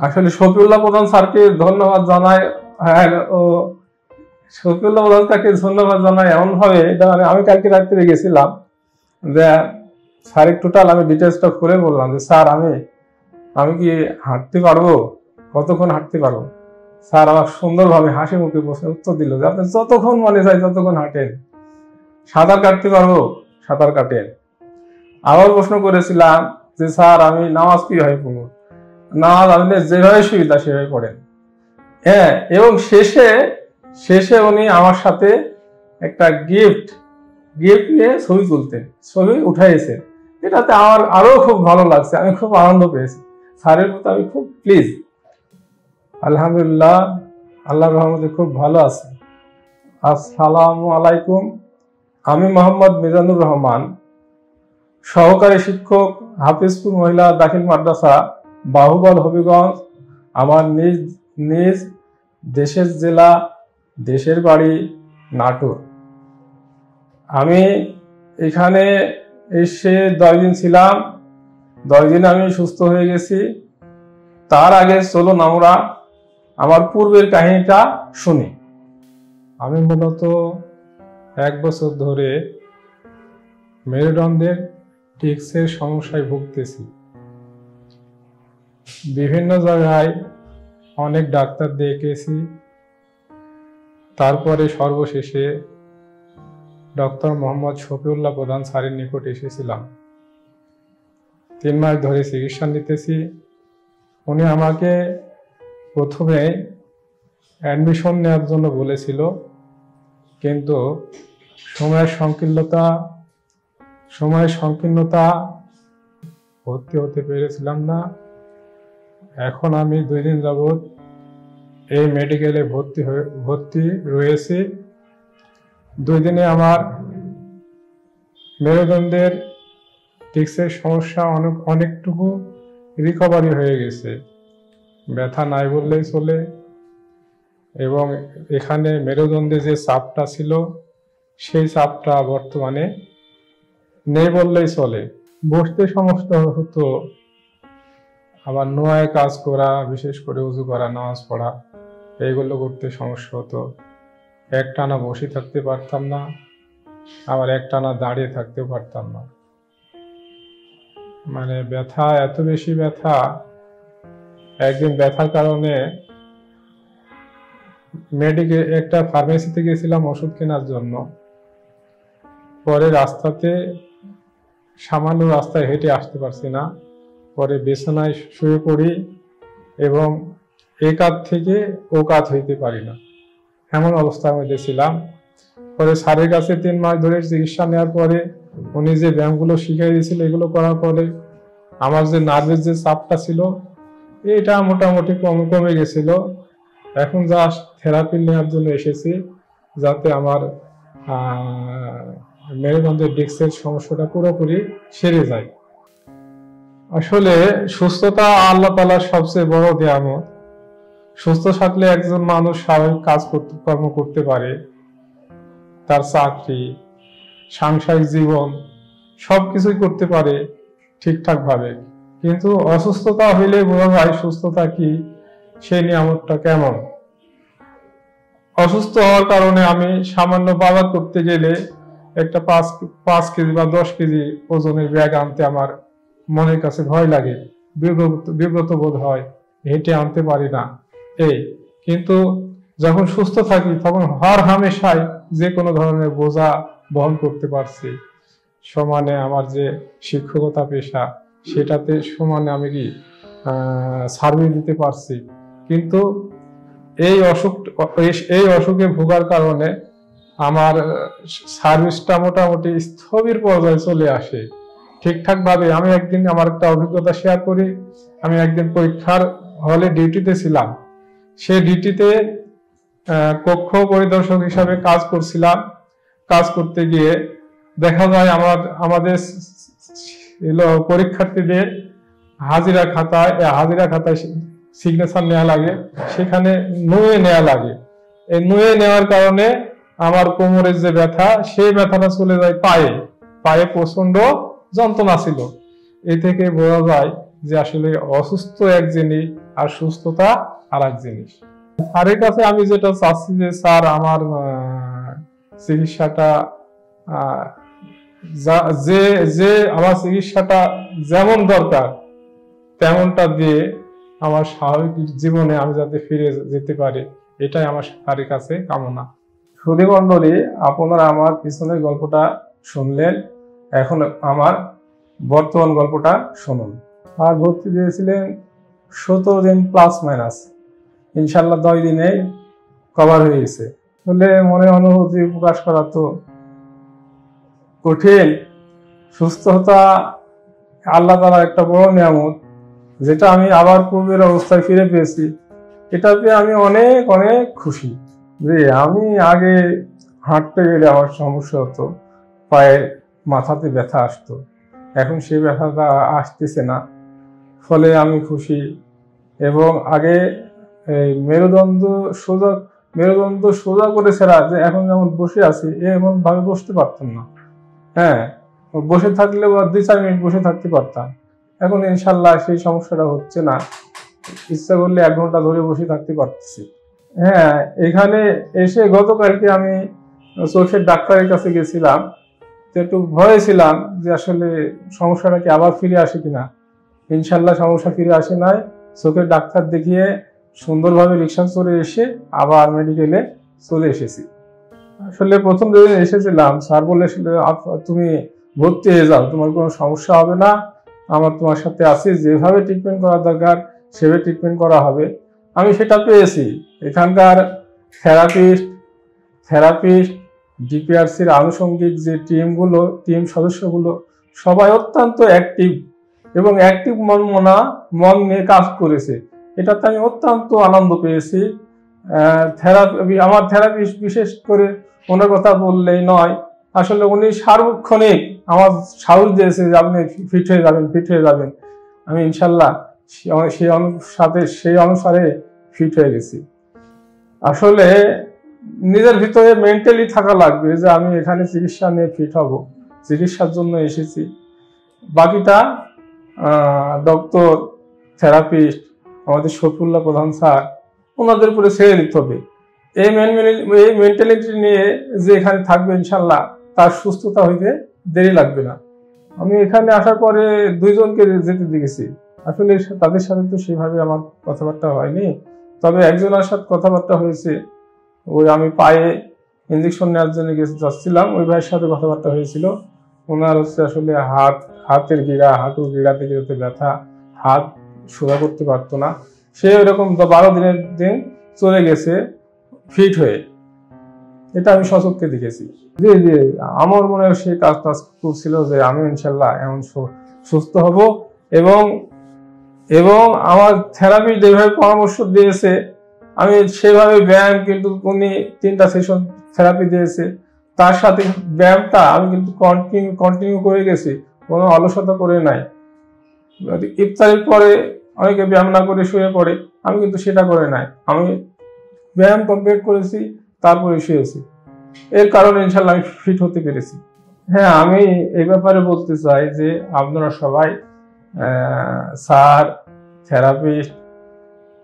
আসলে শফিউল্লাহ প্রধান স্যারকে ধন্যবাদ জানাই। হ্যাঁ ও শফিউল্লাহ প্রধান স্যারকে ধন্যবাদ জানাই এমন ভাবে এটা মানে আমি কালকে রাত্রে গেছিলাম যে স্যার টোটাল আমি ডিটেলসটা খুলে বললাম যে, স্যার, আমি আমি কি হাঁটতে পারব? কতক্ষণ হাঁটতে পারব? স্যার আমার সুন্দরভাবে হাসি মুখে বসে উত্তর দিল যে, আপনি যতক্ষণ মনে চাই ততক্ষণ হাঁটেন, সাঁতার কাটতে পারব? সাঁতার কাটেন। আবার প্রশ্ন করেছিলাম যে, স্যার, আমি নামাজ কীভাবে পড়ব নামাজ আপনি যেভাবে সুবিধা সেভাবে পড়েন হ্যাঁ এবং শেষে শেষে উনি আমার সাথে একটা গিফট গিফট নিয়ে ছবি তুলতেন। ছবি উঠাইছেন এটাতে আমার আরও খুব ভালো লাগছে, আমি খুব আনন্দ পেয়েছি। স্যারের প্রতি আমি খুব প্লিজ আলহামদুলিল্লাহ, আল্লাহ রহমতে খুব ভালো আছে। আসসালামু আলাইকুম। আমি মোহাম্মদ মিজানুর রহমান, সহকারী শিক্ষক, হাফিজপুর মহিলা দাখিল মাদ্রাসা। বাহুবল হবিগঞ্জ, আমার নিজ নিজ দেশের জেলা, দেশের বাড়ি নাটোর। আমি এখানে এসে দশ দিন ছিলাম। দশ দিন আমি সুস্থ হয়ে গেছি। তার আগে চলুন আমরা আমার পূর্বের কাহিনীটা শুনি। আমি মূলত এক বছর ধরে মেরুদণ্ডের টিক্সের সমস্যায় ভুগতেছি। বিভিন্ন জায়গায় অনেক ডাক্তার দেখেছি তারপরে সর্বশেষে ডক্টর মোহাম্মদ শফিউল্লাহ প্রধান স্যারের নিকট এসেছিলাম। তিন মাস ধরে চিকিৎসা নিতেছি। উনি আমাকে প্রথমে অ্যাডমিশন নেওয়ার জন্য বলেছিল, কিন্তু সময়ের সংকীর্ণতা সময়ের সংকীর্ণতা ভর্তি হতে পেরেছিলাম না। এখন আমি দুই দিন যাবৎ এই মেডিকেলে ভর্তি হয়ে, ভর্তি রয়েছি। দুই দিনে আমার মেরুদণ্ডের টিক্সের সমস্যা অনেক, অনেকটুকু রিকভারি হয়ে গেছে। ব্যথা নাই বললেই চলে। এবং এখানে মেরুদণ্ডে যে চাপটা ছিল, সেই চাপটা বর্তমানে নেই বললেই চলে। বসতে সমস্যা হতো আবার নোয়ায় কাজ করা, বিশেষ করে উজু করা, নামাজ পড়া এইগুলো করতে সমস্যা হতো। একটানা বসে থাকতে পারতাম না, আবার একটানা দাঁড়িয়ে থাকতেও পারতাম না। মানে ব্যথা, এত বেশি ব্যথা, একদিন ব্যথার কারণে মেডিকে একটা ফার্মেসিতে গেছিলাম ওষুধ কেনার জন্য। পরে রাস্তাতে সামান্য রাস্তায় হেঁটে আসতে পারছি না। পরে বিছানায় শুয়ে পড়ি এবং এ কাত থেকে ও কাত হইতে পারি না। এমন অবস্থার মধ্যে ছিলাম। পরে স্যারের কাছে তিন মাস ধরে চিকিৎসা নেওয়ার পরে উনি যে ব্যায়ামগুলো শিখিয়ে দিয়েছিল, এগুলো করার পরে আমার যে নার্ভের যে চাপটা ছিল, এটা মোটামুটি কম, কমে গেছিল। এখন জাস্ট থেরাপি নেওয়ার জন্য এসেছি যাতে আমার মেরুদণ্ডের ডিস্কের সমস্যাটা পুরোপুরি সেরে যায়। আসলে সুস্থতা আল্লাহ তালার সবচেয়ে বড় দেয়ামত সুস্থ থাকলে একজন মানুষ স্বাভাবিক কাজ কর্ম করতে পারে। তার চাকরি, সাংসারিক জীবন সব কিছুই করতে পারে ঠিকঠাক ভাবে কিন্তু অসুস্থতা হইলে বোঝা যায় সুস্থতা কি সেই নিয়ামতটা কেমন? অসুস্থ হওয়ার কারণে আমি সামান্য বাজার করতে গেলে একটা পাঁচ পাঁচ কেজি বা দশ কেজি ওজনের ব্যাগ আনতে আমার মনের কাছে ভয় লাগে, বিব্রত বোধ হয়, হেঁটে আনতে পারি না। এই, কিন্তু যখন সুস্থ থাকি, তখন হর হামেশায় যে কোনো ধরনের বোঝা বহন করতে পারছি। সমানে আমার যে শিক্ষকতা পেশা, সেটাতে সমানে আমি কি সার্ভিস দিতে পারছি। কিন্তু এই অসুখ, এই অসুখে ভোগার কারণে আমার সার্ভিসটা মোটামুটি স্থবির পর্যায়ে চলে আসে। ঠিকঠাক ভাবে আমি একদিন আমার একটা অভিজ্ঞতা শেয়ার করি। আমি একদিন পরীক্ষার হলে ডিউটিতে ছিলাম। সে ডিউটিতে কক্ষ পরিদর্শক হিসাবে কাজ করছিলাম। কাজ করতে গিয়ে দেখা যায় আমার, আমাদের পরীক্ষার্থীদের হাজিরা খাতায় হাজিরা খাতায় সিগনেচার নেওয়া লাগে। সেখানে নুয়ে নেওয়া লাগে। এই নুয়ে নেওয়ার কারণে আমার কোমরের যে ব্যথা, সেই ব্যথাটা চলে যায় পায়ে। পায়ে প্রচণ্ড যন্ত্রণা ছিল। এ থেকে বোঝা যায় যে আসলে অসুস্থ এক জিনিস আর সুস্থতা আর এক জিনিস। স্যারের কাছে আমি যেটা চাচ্ছি যে স্যার আমার চিকিৎসাটা যে যে আমার চিকিৎসাটা যেমন দরকার, তেমনটা দিয়ে আমার স্বাভাবিক জীবনে আমি যাতে ফিরে যেতে পারি, এটাই আমার স্যারের কাছে কামনা। সুধী মণ্ডলী, আপনারা আমার পিছনের গল্পটা শুনলেন। এখন আমার বর্তমান গল্পটা শুনুন। আর ভর্তি দিয়েছিলেন সতেরো দিন প্লাস মাইনাস ইনশাল্লাহ দশ দিনে কভার হয়ে গেছে। আসলে মনে অনুভূতি প্রকাশ করা তো কঠিন। সুস্থতা আল্লাহ তালার একটা বড় নিয়ামত, যেটা আমি আবার পূর্বের অবস্থায় ফিরে পেয়েছি। এটা পেয়ে আমি অনেক অনেক খুশি যে আমি আগে হাঁটতে গেলে আমার সমস্যা হতো পায়ের মাথাতে ব্যথা আসতো। এখন সেই ব্যথাটা আসতেছে না। ফলে আমি খুশি। এবং আগে এই মেরুদণ্ড সোজা মেরুদণ্ড সোজা করে ছেড়া যে এখন যেমন বসে আছি এমন ভাবে বসতে পারতাম না। হ্যাঁ বসে থাকলে দুই, চার মিনিট বসে থাকতে পারতাম। এখন ইনশাল্লাহ সেই সমস্যাটা হচ্ছে না। ইচ্ছা করলে এক ঘণ্টা ধরে বসে থাকতে পারতেছি। হ্যাঁ এখানে এসে গতকালকে আমি চোখের ডাক্তারের কাছে গেছিলাম। একটু ভয়ে ছিলাম যে আসলে সমস্যাটা কি আবার ফিরে আসে কিনা। ইনশাল্লাহ সমস্যা ফিরে আসে নাই। চোখের ডাক্তার দেখিয়ে সুন্দরভাবে রিক্সা চলে এসে আবার মেডিকেলে চলে এসেছি। আসলে প্রথম যেদিন এসেছিলাম, স্যার "আপ- তুমি ভর্তি হয়ে যাও, তোমার কোনো সমস্যা হবে না। আমার তোমার সাথে আছি, যেভাবে ট্রিটমেন্ট করা দরকার, সেভাবে ট্রিটমেন্ট করা হবে। আমি সেটা পেয়েছি। এখানকার থেরাপিস্ট থেরাপিস্ট ডিপিআরসির আনুষঙ্গিক যে টিমগুলো, টিম সদস্যগুলো, সবাই অত্যন্ত অ্যাক্টিভ এবং অ্যাক্টিভ মন মনা মন নিয়ে কাজ করেছে। এটাতে আমি অত্যন্ত আনন্দ পেয়েছি। থেরাপি আমার থেরাপিস্ট বিশেষ করে ওনার কথা বললেই নয়। আসলে উনি সার্বক্ষণিক আমার সাহস দিয়েছে যে আপনি ফিট হয়ে যাবেন ফিট হয়ে যাবেন। আমি ইনশাল্লাহ সেই অনুসারে সেই অনুসারে ফিট হয়ে গেছি। আসলে নিজের ভিতরে মেন্টালি থাকা লাগবে যে আমি এখানে চিকিৎসা নিয়ে ফিট হব। চিকিৎসার জন্য এসেছি। বাকিটা ডক্টর থেরাপিস্ট আমাদের শফিউল্লাহ প্রধান স্যার, ওনাদের উপরে ছেড়ে দিতে হবে। এই এই মেন্টালিটি নিয়ে যে এখানে থাকবে ইনশাল্লাহ তার সুস্থতা হইতে দেরি লাগবে না। আমি এখানে আসার পরে দুইজনকে যেতে দেখেছি। আসলে তাদের সাথে তো সেভাবে আমার কথাবার্তা হয়নি। তবে একজনের সাথে কথাবার্তা হয়েছে। ওই আমি পায়ে ইঞ্জেকশন নেওয়ার জন্য গেছে, যাচ্ছিলাম। ওই ভাইয়ের সাথে কথাবার্তা হয়েছিল। ওনার হচ্ছে আসলে হাত, হাতের গিরা, হাঁটুর গিরা থেকে যাতে ব্যথা, হাত সোজা করতে পারতো না। সে ওরকম দ- বারো দিনের দিন চলে গেছে ফিট হয়ে। এটা আমি সচক্ষে দেখেছি। জি জি, আমার মনে হয় সেই কাজ টাজ করছিল যে আমি ইনশাল্লাহ এমন সুস্থ হব এবং এবং আমার থেরাপি যেভাবে পরামর্শ দিয়েছে আমি সেভাবে ব্যায়াম কিন্তু উনি তিনটা সেশন থেরাপি দিয়েছে। তার সাথে ব্যায়ামটা আমি কিন্তু কন্টিনিউ কন্টিনিউ করে গেছি, কোনো অলসতা করে নাই। ইফতারের পরে অনেকে ব্যায়াম না করে শুয়ে পড়ে, আমি কিন্তু সেটা করে নাই। আমি ব্যায়াম কমপ্লিট করেছি, তারপরে শুয়েছি। এর কারণে ইনশাল্লাহ আমি ফিট হতে পেরেছি। হ্যাঁ আমি এই ব্যাপারে বলতে চাই যে আপনারা সবাই স্যার থেরাপিস্ট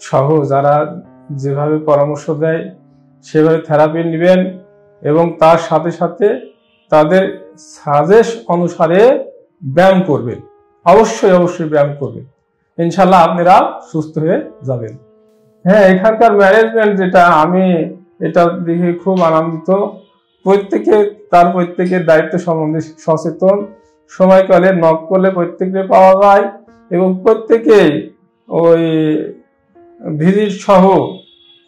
সহ যারা যেভাবে পরামর্শ দেয়, সেভাবে থেরাপি নেবেন এবং তার সাথে সাথে তাদের সাজেশ অনুসারে ব্যায়াম করবেন। অবশ্যই অবশ্যই ব্যায়াম করবেন। ইনশাল্লাহ আপনারা সুস্থ হয়ে যাবেন। হ্যাঁ এখানকার ম্যানেজমেন্ট যেটা, আমি এটা দেখে খুব আনন্দিত। প্রত্যেকে, তার প্রত্যেকের দায়িত্ব সম্বন্ধে সচেতন। সময়কালে নক করলে প্রত্যেককে পাওয়া যায় এবং প্রত্যেকেই ওই ভিজিট সহ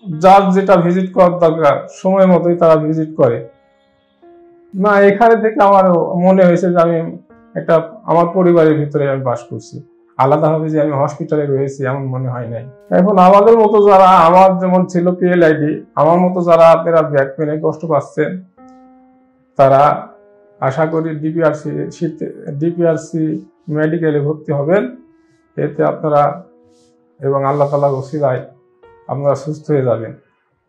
যার যেটা ভিজিট করার দরকার, সময় মতোই তারা ভিজিট করে। না, এখানে থেকে আমার মনে হয়েছে যে আমি একটা, আমার পরিবারের ভিতরে আমি বাস করছি। আলাদাভাবে যে আমি হসপিটালে রয়েছি এমন মনে হয় নাই। এখন আমাদের মতো যারা, আমার যেমন ছিল পিএলআইডি আমার মতো যারা আপনারা ব্যাক পেনে কষ্ট পাচ্ছেন, তারা আশা করি ডিপিআরসি ডিপিআরসি মেডিকেলে ভর্তি হবেন। এতে আপনারা এবং আল্লাহ তালা ওসিলায় আপনারা সুস্থ হয়ে যাবেন।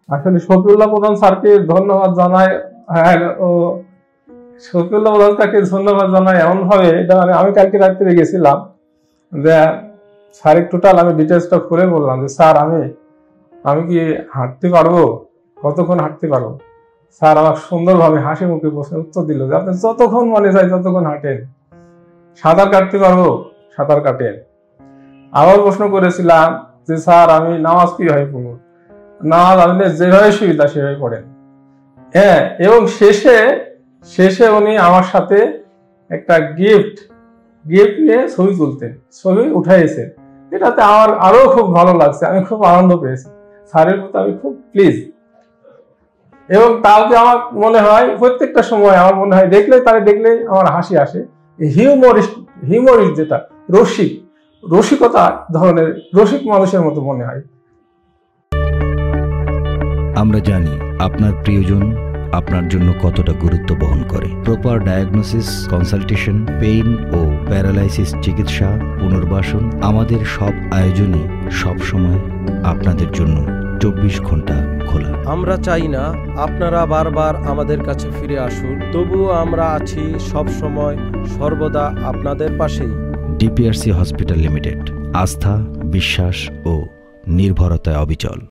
আসলে শফিউল্লাহ প্রধান স্যারকে ধন্যবাদ জানাই। হ্যাঁ ও শফিউল্লাহ প্রধান স্যারকে ধন্যবাদ জানাই। এমনভাবে এটা মানে আমি কালকে রাত্রে গেছিলাম যে স্যারের টোটাল আমি ডিটেলসটা খুলে বললাম যে, স্যার, আমি আমি কি হাঁটতে পারব? কতক্ষণ হাঁটতে পারব? স্যার আমার সুন্দরভাবে হাসি মুখে প্রশ্নের উত্তর দিল যে, আপনি যতক্ষণ মনে চাই ততক্ষণ হাঁটেন। সাঁতার কাটতে পারব? সাঁতার কাটেন। আবার প্রশ্ন করেছিলাম যে, স্যার, আমি নামাজ কীভাবে পড়ব? নামাজ আপনি যেভাবে সুবিধা সেভাবে পড়েন। হ্যাঁ এবং শেষে শেষে উনি আমার সাথে একটা গিফট গিফট নিয়ে ছবি তুলতেন, ছবি উঠাইছেন। এটাতে আমার আরও খুব ভালো লাগছে, আমি খুব আনন্দ পেয়েছি। স্যারের প্রতি আমি খুব প্লিজ এবং তাকে আমার মনে হয়, প্রত্যেকটা সময় আমার মনে হয়, দেখলে, তারে দেখলে আমার হাসি আসে। হিউমরিস্ট হিউমরিস্ট যেটা, রসিক রসিকতা ধরনের রসিক মানুষের মতো মনে হয়। আমরা জানি আপনার প্রিয়জন আপনার জন্য কতটা গুরুত্ব বহন করে। প্রপার ডায়াগনোসিস কনসালটেশন পেইন ও প্যারালাইসিস চিকিৎসা পুনর্বাসন আমাদের সব আয়োজনই সবসময় আপনাদের জন্য চব্বিশ ঘণ্টা খোলা। আমরা চাই না আপনারা বারবার আমাদের কাছে ফিরে আসুন তবুও আমরা আছি সব সময় সর্বদা আপনাদের পাশেই। ডিপিআরসি হসপিটাল লিমিটেড আস্থা বিশ্বাস ও নির্ভরতায় অবিচল।